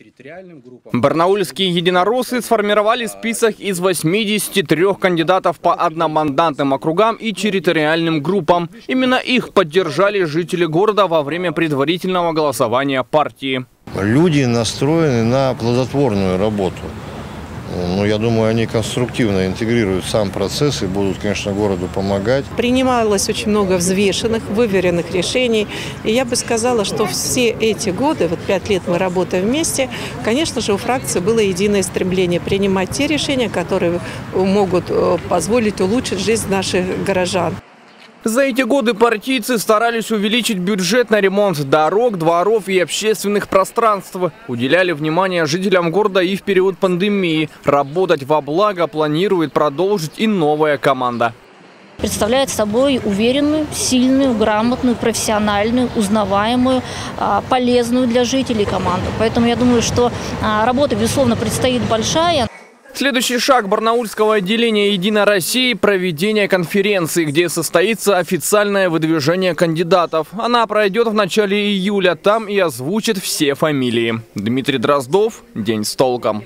территориальным группам. Барнаульские единороссы сформировали список из 83 кандидатов по одномандатным округам и территориальным группам. Именно их поддержали жители города во время предварительного голосования партии. Люди настроены на плодотворную работу. Ну, я думаю, они конструктивно интегрируют сам процесс и будут, конечно, городу помогать. Принималось очень много взвешенных, выверенных решений. И я бы сказала, что все эти годы, вот пять лет мы работаем вместе, конечно же, у фракции было единое стремление принимать те решения, которые могут э, позволить улучшить жизнь наших горожан. За эти годы партийцы старались увеличить бюджет на ремонт дорог, дворов и общественных пространств. Уделяли внимание жителям города и в период пандемии. Работать во благо планирует продолжить и новая команда представляет собой уверенную, сильную, грамотную, профессиональную, узнаваемую, а, полезную для жителей команду. Поэтому я думаю, что а, работа, безусловно, предстоит большая. Следующий шаг Барнаульского отделения «Единой России» – проведение конференции, где состоится официальное выдвижение кандидатов. Она пройдет в начале июля, там и озвучит все фамилии. Дмитрий Дроздов, День с толком.